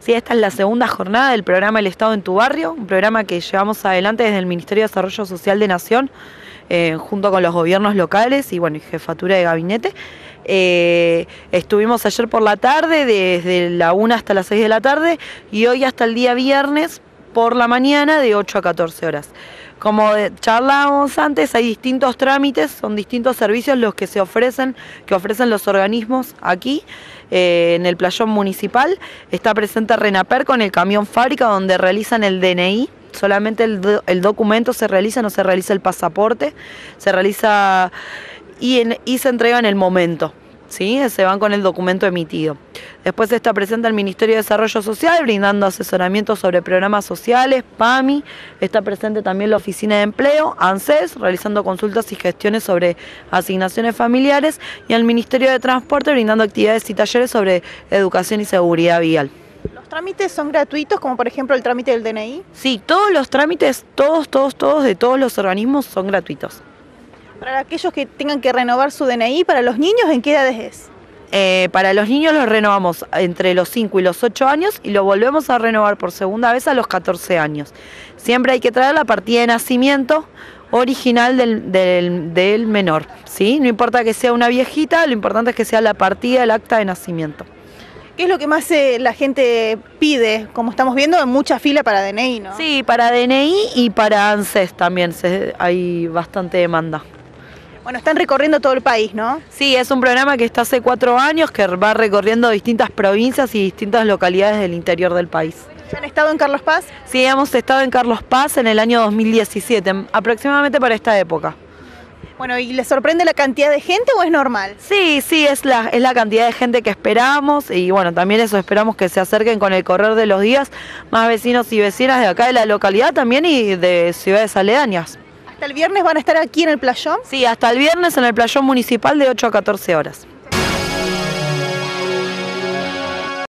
Sí, esta es la segunda jornada del programa El Estado en tu Barrio, un programa que llevamos adelante desde el Ministerio de Desarrollo Social de Nación, eh, junto con los gobiernos locales y bueno, y jefatura de gabinete. Eh, estuvimos ayer por la tarde, desde la 1 hasta las 6 de la tarde, y hoy hasta el día viernes por la mañana de 8 a 14 horas. Como charlábamos antes, hay distintos trámites, son distintos servicios los que se ofrecen, que ofrecen los organismos aquí eh, en el playón municipal. Está presente Renaper con el camión fábrica donde realizan el DNI. Solamente el, documento se realiza, no se realiza el pasaporte, se realiza y se entrega en el momento. ¿Sí? se van con el documento emitido. Después está presente el Ministerio de Desarrollo Social brindando asesoramiento sobre programas sociales, PAMI, está presente también la Oficina de Empleo, ANSES, realizando consultas y gestiones sobre asignaciones familiares y el Ministerio de Transporte brindando actividades y talleres sobre educación y seguridad vial. ¿Los trámites son gratuitos, como por ejemplo el trámite del DNI? Sí, todos los trámites, todos, todos, todos de todos los organismos son gratuitos. Para aquellos que tengan que renovar su DNI, ¿para los niños en qué edades es? Eh, para los niños lo renovamos entre los 5 y los 8 años y lo volvemos a renovar por segunda vez a los 14 años. Siempre hay que traer la partida de nacimiento original del, del, menor, ¿sí? No importa que sea una viejita, lo importante es que sea la partida del acta de nacimiento. ¿Qué es lo que más eh, la gente pide? Como estamos viendo, mucha fila para DNI, ¿no? Sí, para DNI y para ANSES también hay bastante demanda. Bueno, están recorriendo todo el país, ¿no? Sí, es un programa que está hace cuatro años, que va recorriendo distintas provincias y distintas localidades del interior del país. ¿Ya han estado en Carlos Paz? Sí, hemos estado en Carlos Paz en el año 2017, aproximadamente para esta época. Bueno, ¿y les sorprende la cantidad de gente o es normal? Sí, sí, es la, es la cantidad de gente que esperamos y bueno, también eso esperamos que se acerquen con el correr de los días más vecinos y vecinas de acá de la localidad también y de ciudades aledañas. ¿Hasta el viernes van a estar aquí en el playón? Sí, hasta el viernes en el playón municipal de 8 a 14 horas.